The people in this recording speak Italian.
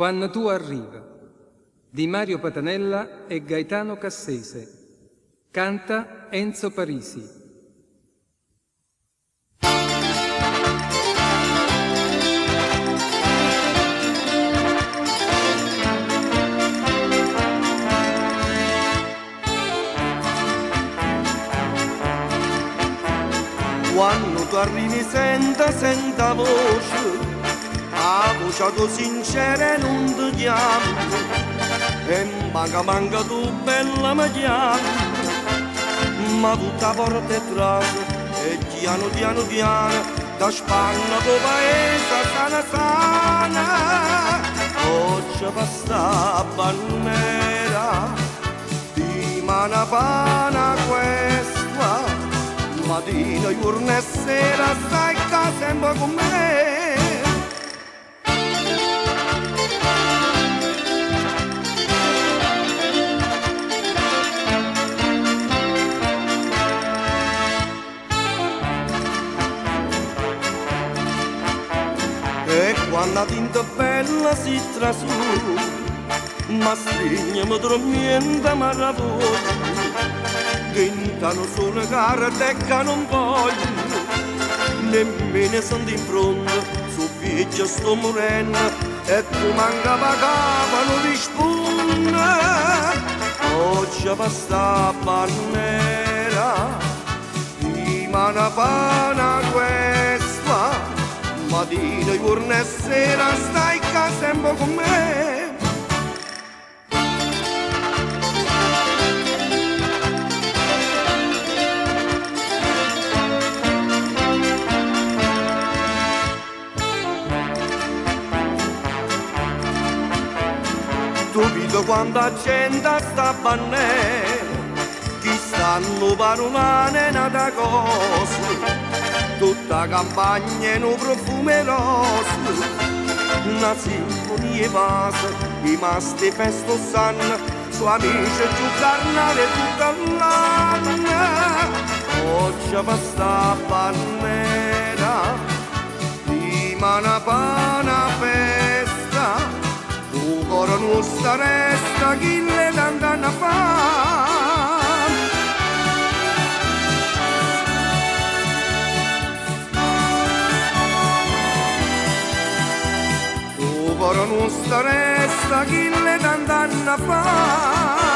Quando tu arriva di Mario Patanella e Gaetano Cassese. Canta Enzo Parisi. Quando tu arrivi senta, senta voce, a voce così sincera non ti chiamo e manca manca tu bella mi ma tutta porta è trasa e piano piano piano da spanna tuo paese sana sana. Oggi passa bannera di mana pana questa. Mattina, giorno e sera stai qua sempre con me quando tinta bella si trasù ma stringiamo dormiente ma la voce tentano solo cara tecca non voglio nemmeno sento in fronte su pieggia sto morendo e tu manca pagava non risponde. Oggi basta bannera di mana pana questa mattina, giorno e sera stai qua sempre con me. Vedo quanta gente sta bannendo, chi stanno parlando da cosa tutta campagna in un profumo rosso. Una sinfonia base i masti festo sanno su amici giù carnale tutta l'anno oggi passa pannera prima una pana festa. Tu coro non sta resta chi le danno a ora non sta resta chi le danno a fare